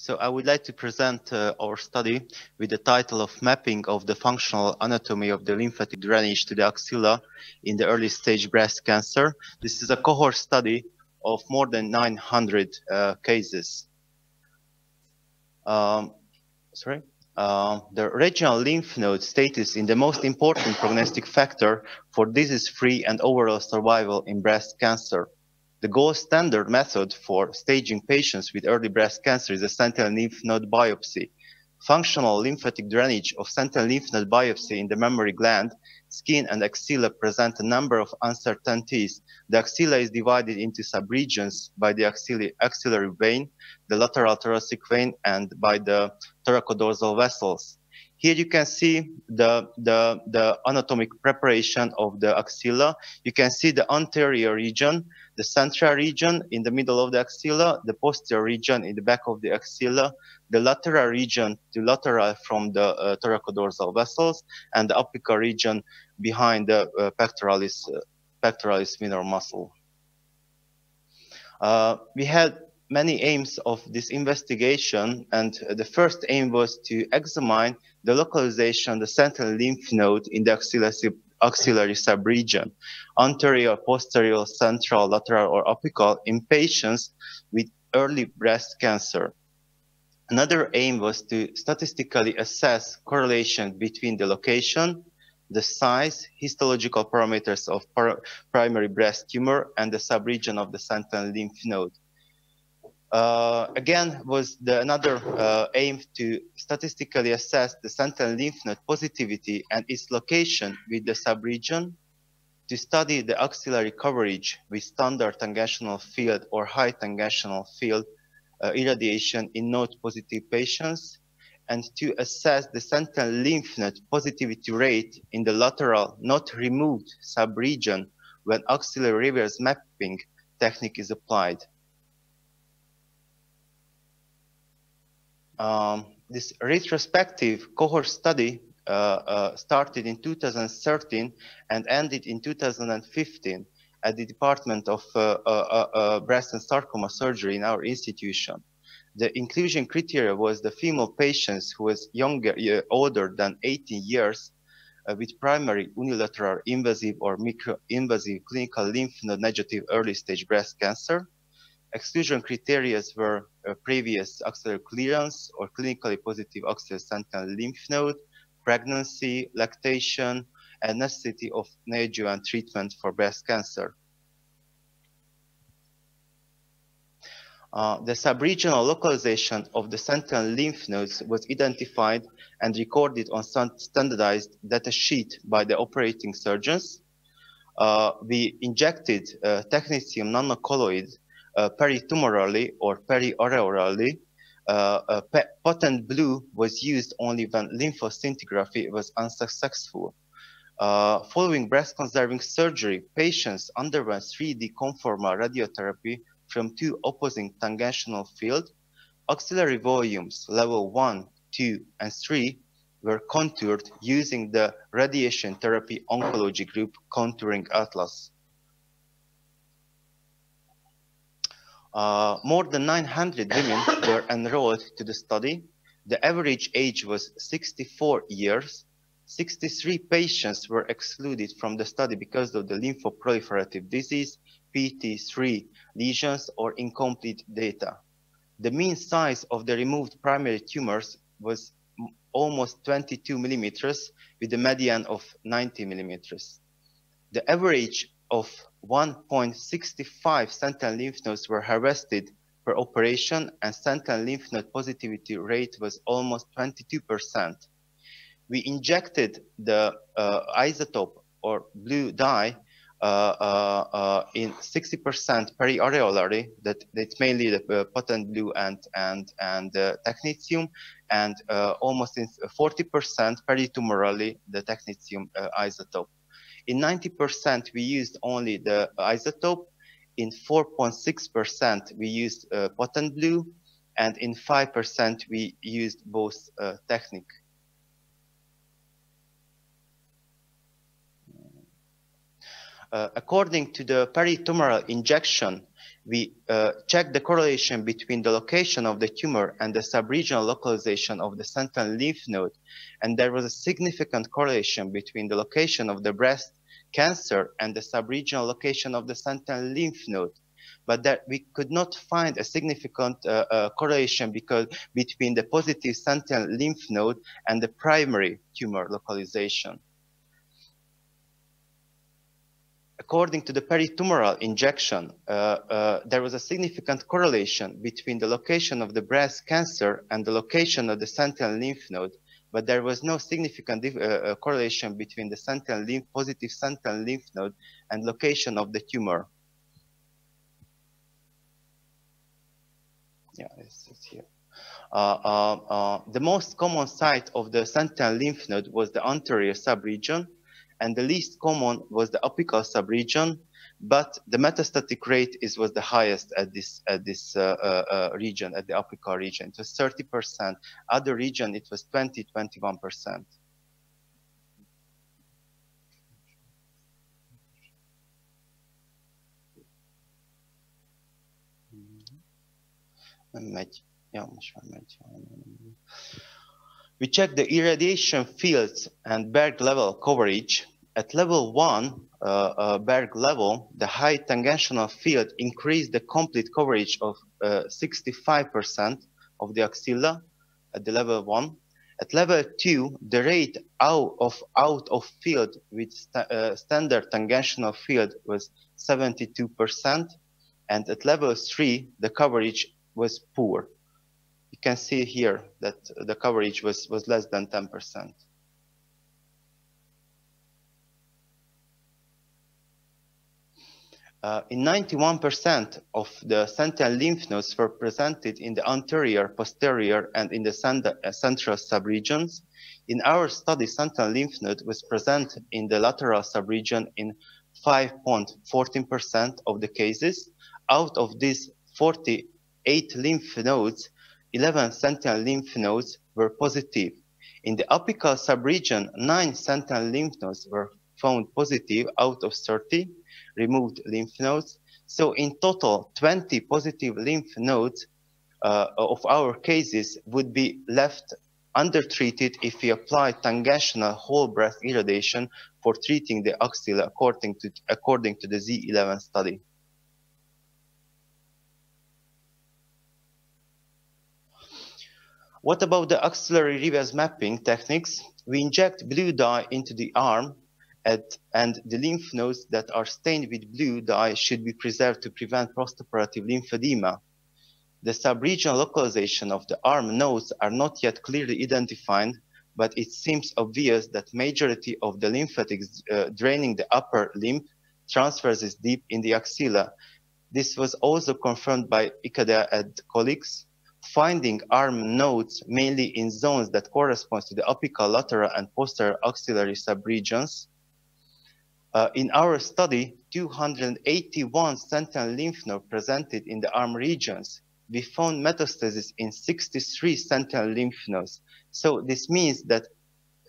So I would like to present uh, our study with the title of Mapping of the Functional Anatomy of the Lymphatic Drainage to the Axilla in the Early Stage Breast Cancer. This is a cohort study of more than 900 uh, cases. Um, sorry. Uh, the regional lymph node status is the most important prognostic factor for disease-free and overall survival in breast cancer. The gold standard method for staging patients with early breast cancer is a sentinel lymph node biopsy. Functional lymphatic drainage of sentinel lymph node biopsy in the mammary gland, skin, and axilla present a number of uncertainties. The axilla is divided into subregions by the axillary, axillary vein, the lateral thoracic vein, and by the thoracodorsal vessels. Here you can see the, the, the anatomic preparation of the axilla. You can see the anterior region, the central region in the middle of the axilla, the posterior region in the back of the axilla, the lateral region to lateral from the uh, thoracodorsal vessels, and the apical region behind the uh, pectoralis, uh, pectoralis minor muscle. Uh, we had many aims of this investigation, and the first aim was to examine the localization, of the sentinel lymph node in the axillary, axillary subregion, anterior, posterior, central, lateral, or apical in patients with early breast cancer. Another aim was to statistically assess correlation between the location, the size, histological parameters of primary breast tumor, and the subregion of the sentinel lymph node. Uh, again, was the, another uh, aim to statistically assess the sentinel lymph node positivity and its location with the subregion, to study the axillary coverage with standard tangential field or high tangential field uh, irradiation in node positive patients, and to assess the sentinel lymph node positivity rate in the lateral, not removed subregion when axillary reverse mapping technique is applied. Um, this retrospective cohort study uh, uh, started in 2013 and ended in 2015 at the Department of uh, uh, uh, Breast and Sarcoma Surgery in our institution. The inclusion criteria was the female patients who was younger, older than 18 years with primary unilateral invasive or micro-invasive clinical lymph node negative early stage breast cancer, exclusion criteria were uh, previous axillary clearance or clinically positive axillary sentinel lymph node, pregnancy, lactation, and necessity of neoadjuvant treatment for breast cancer. Uh, the subregional localization of the sentinel lymph nodes was identified and recorded on standardized data sheet by the operating surgeons. Uh, we injected uh, technetium nanocolloid peritumorally or periareolally. Uh, patent blue was used only when lymphoscintigraphy was unsuccessful. Uh, following breast conserving surgery, patients underwent 3D conformal radiotherapy from two opposing tangential fields. Axillary volumes level 1, 2, and 3 were contoured using the radiation therapy oncology group contouring atlas. Uh, more than 900 women were enrolled to the study. The average age was 64 years. 63 patients were excluded from the study because of the lymphoproliferative disease, PT3 lesions, or incomplete data. The mean size of the removed primary tumors was almost 22 millimeters with a median of 90 millimeters. The average of 1.65 sentinel lymph nodes were harvested per operation and sentinel lymph node positivity rate was almost 22%. We injected the uh, isotope or blue dye uh, uh, uh in 60% periareolary, that it's mainly the uh, patent blue and and and uh, technetium, and almost in 40% peritumorally the technetium isotope. In 90%, we used only the isotope. In 4.6%, we used uh, patent blue. And in 5%, we used both uh, technique. Uh, according to the peritumoral injection, we uh, checked the correlation between the location of the tumor and the subregional localization of the sentinel lymph node. And there was a significant correlation between the location of the breast cancer and the subregional location of the sentinel lymph node. But that we could not find a significant uh, uh, correlation because between the positive sentinel lymph node and the primary tumor localization. according to the peritumoral injection, uh, uh, there was a significant correlation between the location of the breast cancer and the location of the sentinel lymph node, but there was no significant uh, uh, correlation between the sentinel lymph, positive sentinel lymph node and location of the tumor. Yeah, it's, it's here. Uh, uh, uh, the most common site of the sentinel lymph node was the anterior subregion, and the least common was the apical subregion, but the metastatic rate is was the highest at this at this uh, uh, uh region, at the apical region. It was 30%. Other region, it was 20, 21%. Megy. Ja, most már megy. We check the irradiation fields and Berg level coverage. At level one, uh, uh, Berg level, the high tangential field increased the complete coverage of 65% uh, of the axilla at the level one. At level two, the rate out of out of field with st uh, standard tangential field was 72%, and at level three, the coverage was poor you can see here that the coverage was, was less than 10%. Uh, in 91% of the sentinel lymph nodes were presented in the anterior, posterior, and in the uh, central subregions. In our study, sentinel lymph node was present in the lateral subregion in 5.14% of the cases. Out of these 48 lymph nodes, 11 sentinel lymph nodes were positive. In the apical subregion, 9 sentinel lymph nodes were found positive out of 30 removed lymph nodes. So in total, 20 positive lymph nodes uh, of our cases would be left undertreated if we apply tangential whole breast irradiation for treating the axilla according to, according to the Z11 study. What about the axillary reverse mapping techniques? We inject blue dye into the arm and the lymph nodes that are stained with blue dye should be preserved to prevent postoperative lymphedema. The subregional localization of the arm nodes are not yet clearly identified, but it seems obvious that majority of the lymphatics uh, draining the upper limb transverses deep in the axilla. This was also confirmed by Ikeda and colleagues finding arm nodes mainly in zones that correspond to the apical lateral and posterior axillary subregions. Uh, in our study, 281 sentinel lymph nodes presented in the arm regions. We found metastasis in 63 sentinel lymph nodes. So this means that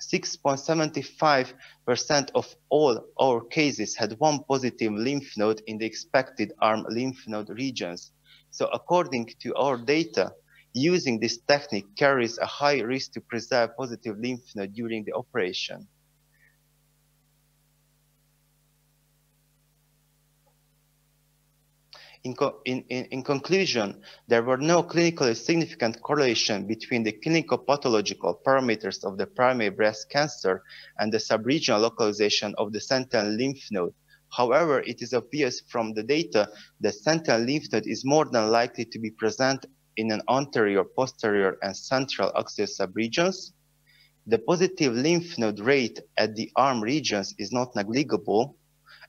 6.75% of all our cases had one positive lymph node in the expected arm lymph node regions. So according to our data, using this technique carries a high risk to preserve positive lymph node during the operation. In, in, in, conclusion, there were no clinically significant correlation between the clinical pathological parameters of the primary breast cancer and the subregional localization of the sentinel lymph node. However, it is obvious from the data that sentinel lymph node is more than likely to be present in an anterior, posterior, and central axillary subregions. The positive lymph node rate at the arm regions is not negligible.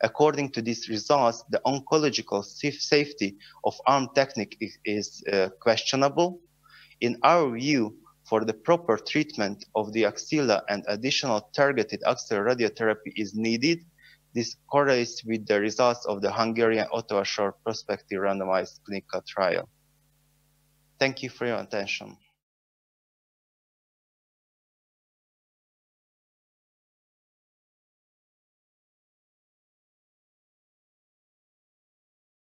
According to these results, the oncological safety of arm technique is, is uh, questionable. In our view, for the proper treatment of the axilla and additional targeted axillary radiotherapy is needed. This correlates with the results of the Hungarian OTOASOR prospective randomized clinical trial. Thank you for your attention.